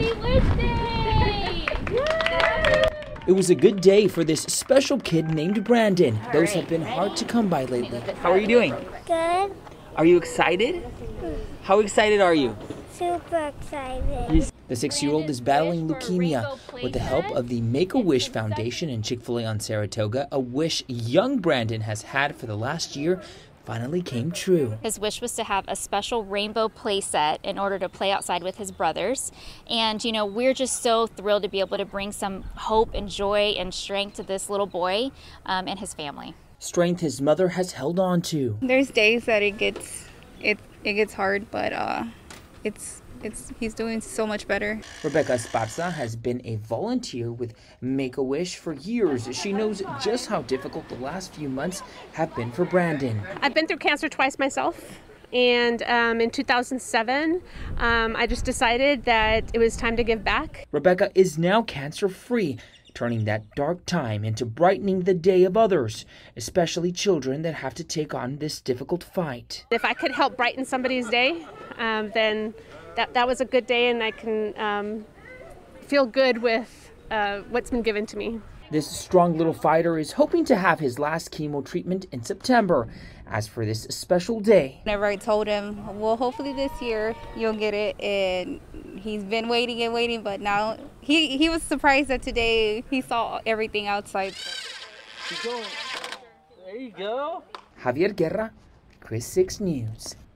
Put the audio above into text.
Happy Wish Day! It was a good day for this special kid named Brandon. Those have been hard to come by lately. How are you doing? Good. Are you excited? How excited are you? Super excited. The six year old is battling leukemia. With the help of the Make a Wish Foundation and Chick fil A on Saratoga, a wish young Brandon has had for the last year finally came true. His wish was to have a special rainbow playset in order to play outside with his brothers. And, you know, we're just so thrilled to be able to bring some hope and joy and strength to this little boy um, and his family. Strength his mother has held on to. There's days that it gets it it gets hard, but uh, it's it's he's doing so much better. Rebecca Esparza has been a volunteer with Make a Wish for years. She knows just how difficult the last few months have been for Brandon. I've been through cancer twice myself. And um, in 2007, um, I just decided that it was time to give back. Rebecca is now cancer free, turning that dark time into brightening the day of others, especially children that have to take on this difficult fight. If I could help brighten somebody's day, um, then that, that was a good day, and I can um, feel good with uh, what's been given to me. This strong little fighter is hoping to have his last chemo treatment in September. As for this special day, Whenever I told him, well, hopefully this year you'll get it, and he's been waiting and waiting, but now he he was surprised that today he saw everything outside. There you go. Javier Guerra, KRIS 6 News.